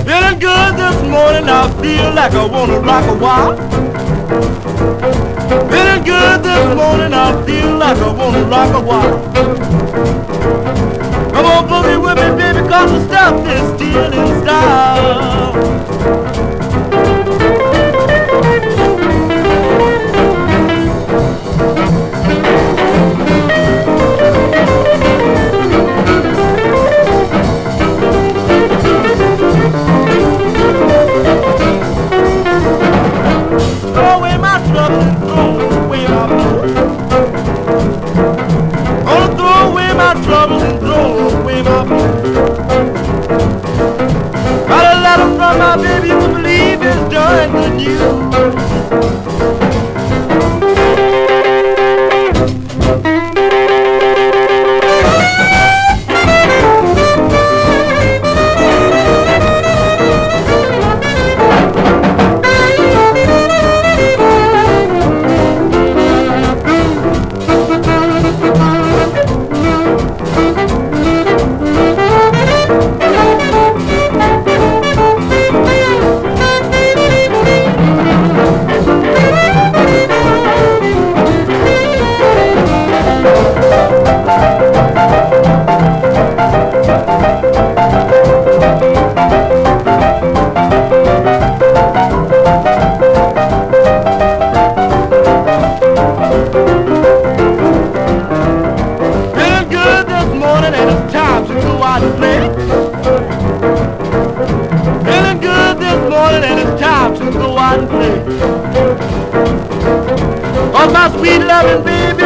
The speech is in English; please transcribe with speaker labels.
Speaker 1: Feeling good this morning, I feel like I wanna rock a while. Feeling good this morning, I feel like I wanna rock a while. Come on, boogie with me, baby, cause the stuff is still in style. Feeling good this morning and it's time to go out and play. Cause my sweet loving today.